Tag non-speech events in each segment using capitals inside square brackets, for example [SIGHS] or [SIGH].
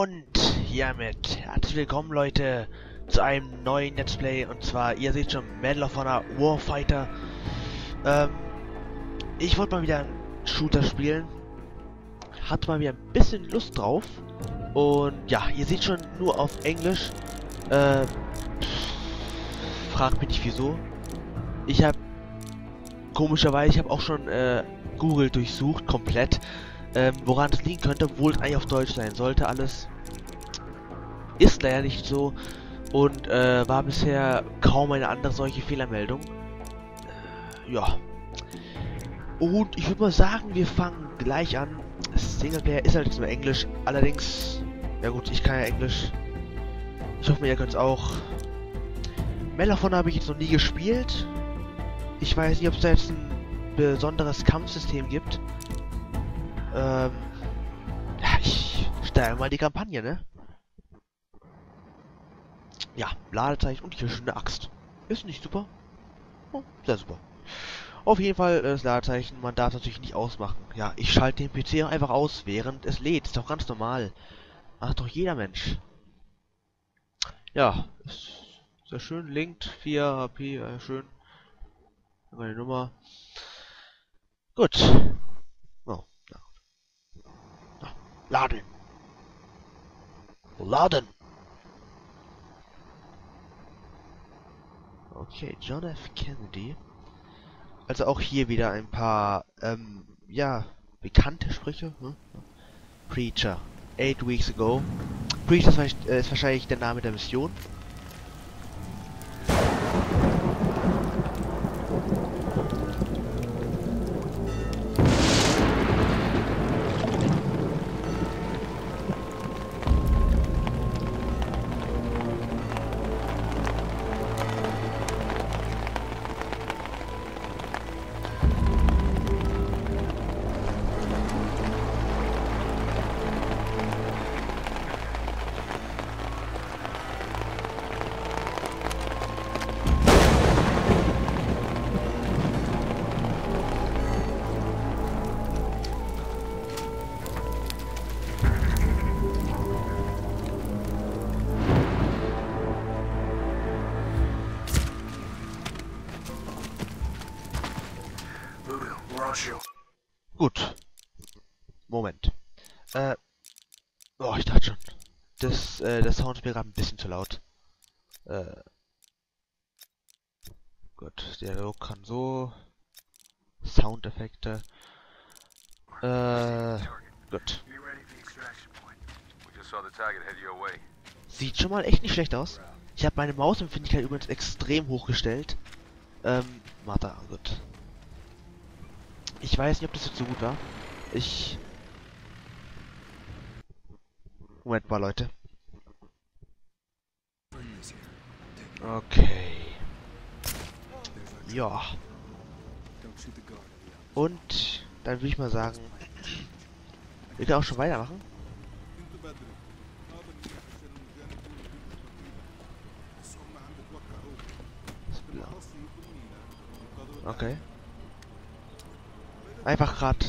Und hiermit herzlich willkommen Leute zu einem neuen Let's Play und zwar, ihr seht schon, Medal of Honor Warfighter. Ähm, ich wollte mal wieder einen Shooter spielen, hatte mal wieder ein bisschen Lust drauf und ja, ihr seht schon nur auf Englisch. Äh, fragt mich nicht wieso. Ich habe komischerweise, ich habe auch schon äh, Google durchsucht komplett ähm, woran es liegen könnte, obwohl es eigentlich auf Deutsch sein sollte, alles. Ist leider nicht so. Und äh, war bisher kaum eine andere solche Fehlermeldung. Äh, ja. Und ich würde mal sagen, wir fangen gleich an. Singleplayer ist halt nur Englisch. Allerdings, ja gut, ich kann ja Englisch. Ich hoffe, ihr könnt es auch. Melafon habe ich jetzt noch nie gespielt. Ich weiß nicht, ob es da jetzt ein besonderes Kampfsystem gibt. Ähm, ich stelle mal die Kampagne, ne? Ja, Ladezeichen und hier schon eine Axt. Ist nicht super? Oh, sehr super. Auf jeden Fall äh, das Ladezeichen, man darf natürlich nicht ausmachen. Ja, ich schalte den PC einfach aus, während es lädt. Ist doch ganz normal. Macht doch jeder Mensch. Ja, ist sehr schön. Linked 4 HP, äh, schön. Meine Nummer. Gut. Laden. Laden. Okay, John F. Kennedy. Also auch hier wieder ein paar, ähm, ja, bekannte Sprüche. Hm? Preacher. Eight weeks ago. Preacher ist wahrscheinlich der Name der Mission. Äh. Oh, ich dachte schon. Das, äh, der Sound ist mir gerade ein bisschen zu laut. Äh. Gut, der Dialog kann so. Soundeffekte. Äh. Gut. Sieht schon mal echt nicht schlecht aus. Ich habe meine Mausempfindlichkeit übrigens extrem hochgestellt. Ähm, Martha, gut. Ich weiß nicht, ob das jetzt so gut war. Ich... Moment mal, Leute. Okay. Ja. Und dann würde ich mal sagen, wir können auch schon weitermachen. Okay. Einfach gerade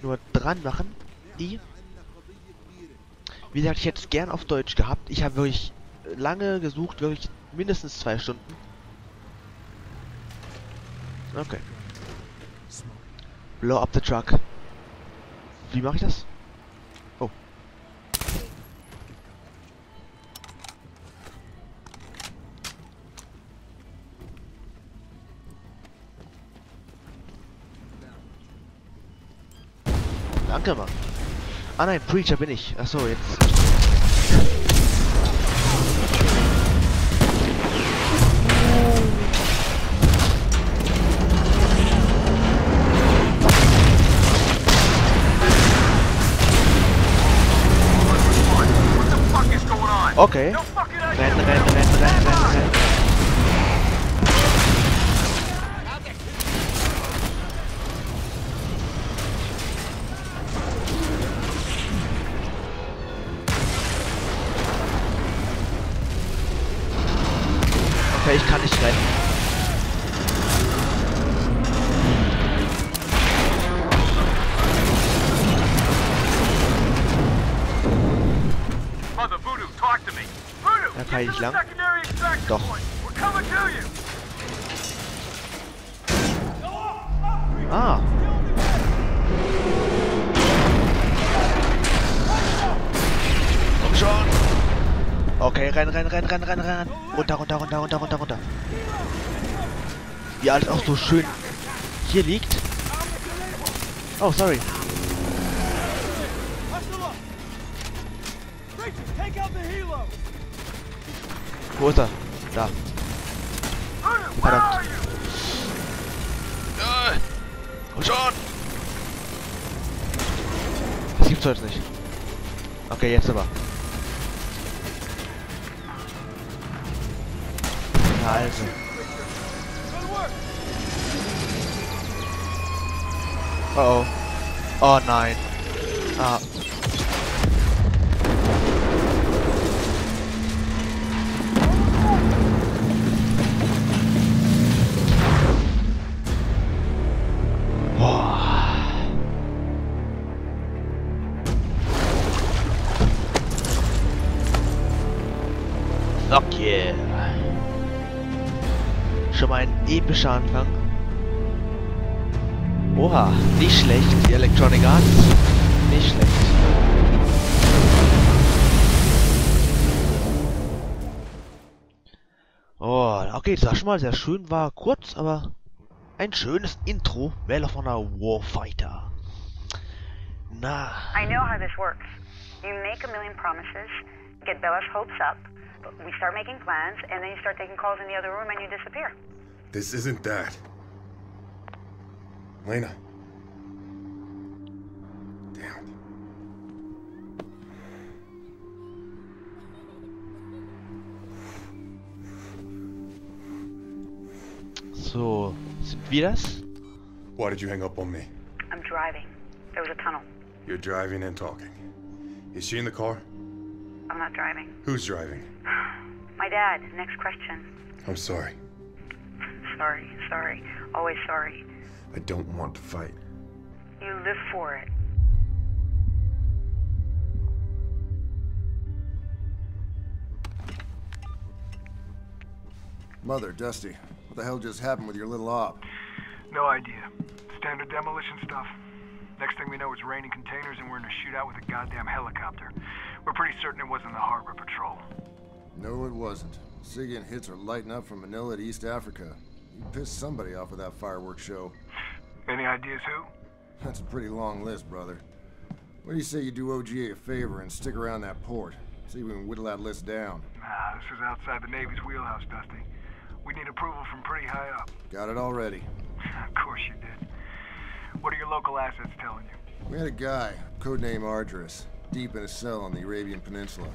nur dran machen. I. Wie gesagt, ich hätte es gern auf Deutsch gehabt. Ich habe wirklich lange gesucht, wirklich mindestens zwei Stunden. Okay. Blow up the truck. Wie mache ich das? Oh. Danke, Mann. Ah nein, Preacher bin ich. Achso, jetzt. Okay. Kann ich nicht lang. Doch. Ah. Komm schon. Okay, renn, renn, renn, renn, renn, renn. Runter, runter, runter, runter, runter, runter. Wie alles auch so schön hier liegt. Oh, sorry. Wo ist er? Da. Verdammt. Äh, komm schon! Das gibt's heute nicht. Okay, jetzt aber. Na also. Oh oh. Oh nein. Ah. Epischer Anfang. Oha, nicht schlecht, die Electronic Arts. Nicht schlecht. Oh, okay, war schon mal sehr schön, war kurz, aber ein schönes Intro. Wähler von einer Warfighter. Na. I know how this works. You make a million promises, get Bella's hopes up, we start making plans, and then you start taking calls in the other room and you disappear. This isn't that. Lena. Damn. So, sind wir das? Why did you hang up on me? I'm driving. There was a tunnel. You're driving and talking. Is she in the car? I'm not driving. Who's driving? [SIGHS] My dad. Next question. I'm sorry. Sorry, sorry. Always sorry. I don't want to fight. You live for it. Mother, Dusty, what the hell just happened with your little op? No idea. Standard demolition stuff. Next thing we know, it's raining containers and we're in a shootout with a goddamn helicopter. We're pretty certain it wasn't the harbor patrol. No, it wasn't. Sigian hits are lighting up from Manila to East Africa. You pissed somebody off with that fireworks show. Any ideas who? That's a pretty long list, brother. What do you say you do OGA a favor and stick around that port? See if we can whittle that list down. Nah, this is outside the Navy's wheelhouse, Dusty. We need approval from pretty high up. Got it already. [LAUGHS] of course you did. What are your local assets telling you? We had a guy, codename Ardris, deep in a cell on the Arabian Peninsula.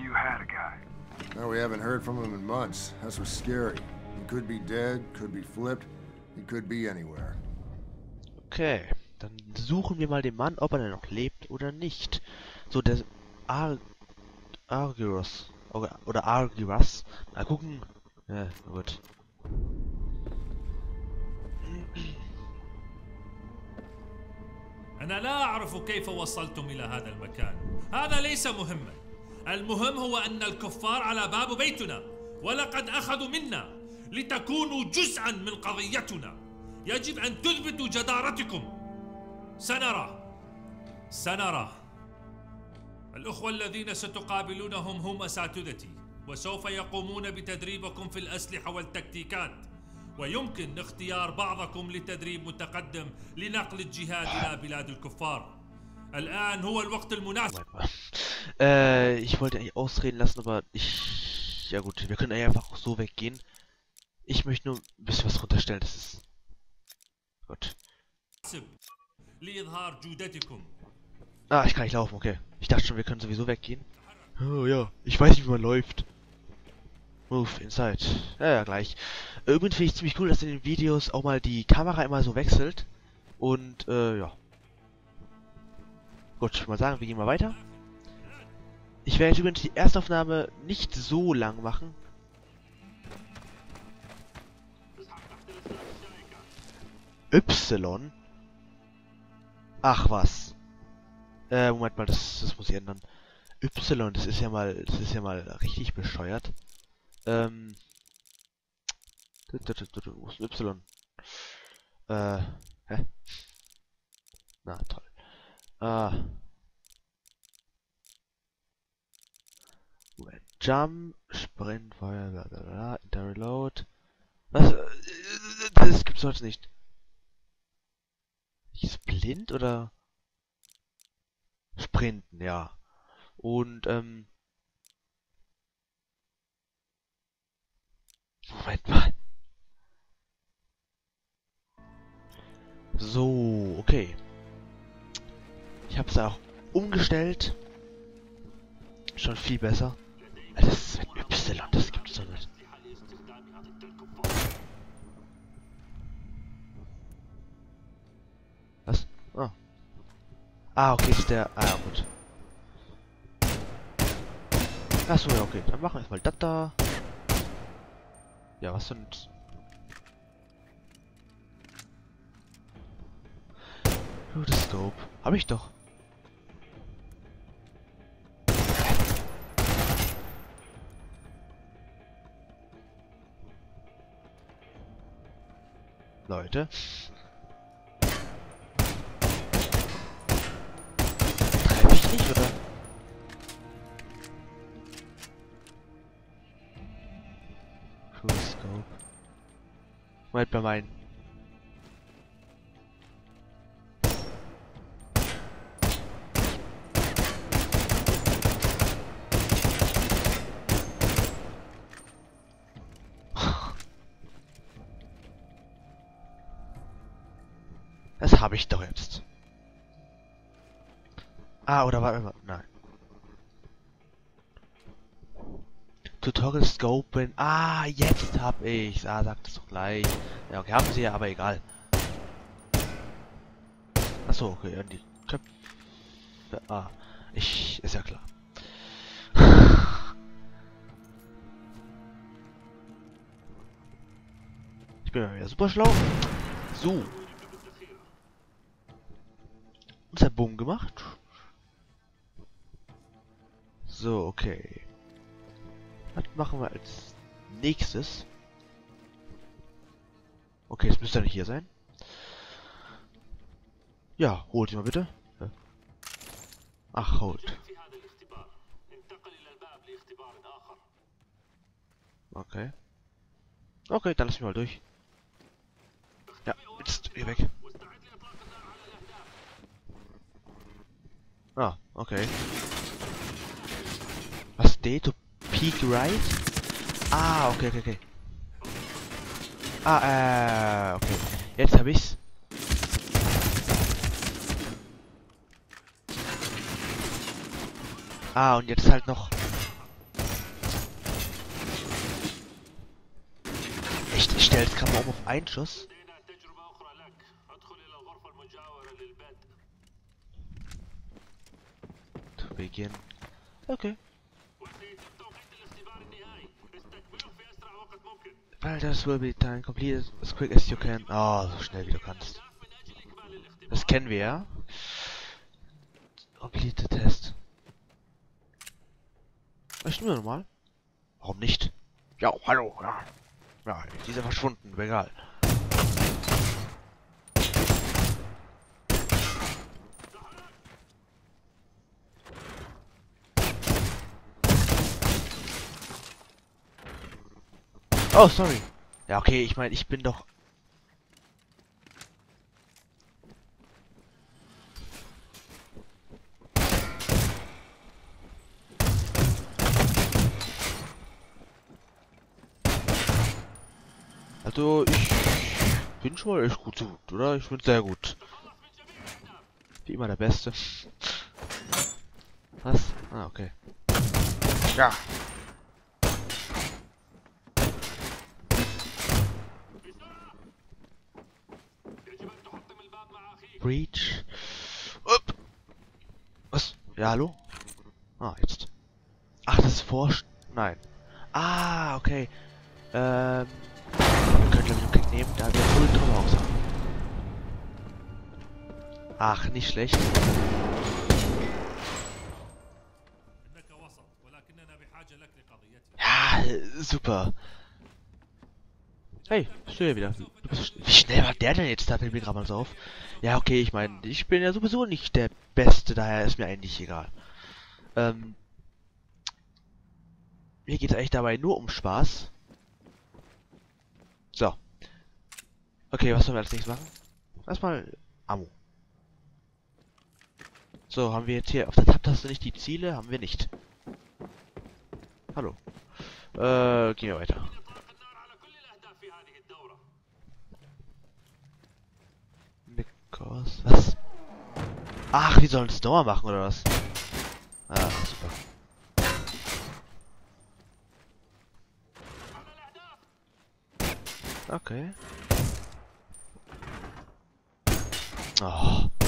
You had a guy. No, we haven't heard from him in months. That's what's scary. He could be dead, could be flipped, he could be anywhere. Okay, dann suchen wir mal den Mann, ob er denn noch lebt oder nicht. So, der Ar Argyros. Oder, oder Argyros. Mal gucken. Ja, gut. أنا لا أعرف كيف وصلتم إلى هذا المكان هذا ليس مهما المهم هو أن الكفار على باب بيتنا ولقد أخذوا منا لتكونوا جزءا من قضيتنا. يجب أن تثبتوا جدارتكم. سنرى. سنرى. الأخوة الذين ستقابلونهم هم أساتذتي وسوف يقومون بتدريبكم في الأسلحة والتكتيكات. ويمكن اختيار بعضكم لتدريب متقدم لنقل الجهاد إلى بلاد الكفار. الآن هو الوقت المناسب. Äh, ich wollte eigentlich ausreden lassen, aber ich... Ja gut, wir können einfach so weggehen. Ich möchte nur ein bisschen was runterstellen, das ist... Gut. Ah, ich kann nicht laufen, okay. Ich dachte schon, wir können sowieso weggehen. Oh ja, ich weiß nicht, wie man läuft. Move inside. Ja, ja, gleich. Irgendwie finde ich ziemlich cool, dass in den Videos auch mal die Kamera immer so wechselt. Und, äh, ja. Gut, mal sagen, wir gehen mal weiter. Ich werde übrigens die Erstaufnahme nicht so lang machen. Y? Ach was. Äh, Moment mal, das, das muss ich ändern. Y, das ist ja mal, das ist ja mal richtig bescheuert. Ähm. Wo ist Y? Äh, hä? Na, toll. Ah. Moment. Jump, Sprint, Feuer, bla bla bla, Interreload. Was? Äh, Das gibt's heute nicht. Blind oder? Sprinten, ja. Und, ähm. Moment mal. So, okay. Ich hab's auch umgestellt. Schon viel besser. Das ist mit Y, das gibt's doch nicht. Was? Ah. Okay, ist der. Ah, ja, gut. Achso, ja, okay. Dann machen wir erstmal das da. Ja, was sind. Gute Scope. Hab ich doch. Leute. Cool Scope. Moment bei meinen. Das habe ich doch jetzt. Ah, oder warte mal. Nein. Tutorial Scopen. Ah, jetzt hab ich's. Ah, sagt es doch gleich. Ja, okay, haben sie ja, aber egal. Achso, okay, die Köpfe. Ah, ich. Ist ja klar. [LAUGHS] Ich bin ja wieder super schlau. So. Uns hat Boom gemacht. So, okay. Was machen wir als nächstes? Okay, es müsste nicht hier sein. Ja, holt sie mal bitte. Ach, holt. Okay. Okay, dann lass mich mal durch. Ja, jetzt geh weg. Ah, okay. Was? Day to peak right? Ah, okay, okay, okay. Ah, äh, okay. Jetzt hab ich's. Ah, und jetzt halt noch. Echt, ich jetzt gerade um auf einen Schuss. Begin. Okay. This will be time completed as quick as you can. Oh, so schnell wie du kannst. Das kennen wir ja. Complete Test. Möchten wir nochmal? Warum nicht? Ja, hallo, ja. Ja, die sind verschwunden, egal. Oh, sorry. Ja, okay, ich meine, ich bin doch... Also, ich bin schon mal echt gut so gut, oder? Ich bin sehr gut. Wie immer der Beste. Was? Ah, okay. Ja. Breach. Upp. Was? Ja, hallo? Ah, jetzt. Ach, das ist vor... Nein. Ah, okay. Ähm... Wir können, glaube ich, einen Kick nehmen, da wir null Trümmer aus haben. Ach, nicht schlecht. Ja, super. Hey, ja wieder. Bist, wie schnell war der denn jetzt? Da fällt mir gerade mal so auf. Ja, okay, ich meine, ich bin ja sowieso nicht der Beste, daher ist mir eigentlich egal. Ähm, mir geht es eigentlich dabei nur um Spaß. So. Okay, was sollen wir als nächstes machen? Erstmal Ammo. So, haben wir jetzt hier auf der Tab-Taste nicht die Ziele? Haben wir nicht. Hallo. Äh, gehen wir weiter. Ach, wir sollen es nochmal machen, oder was? Ah, super. Okay. Oh.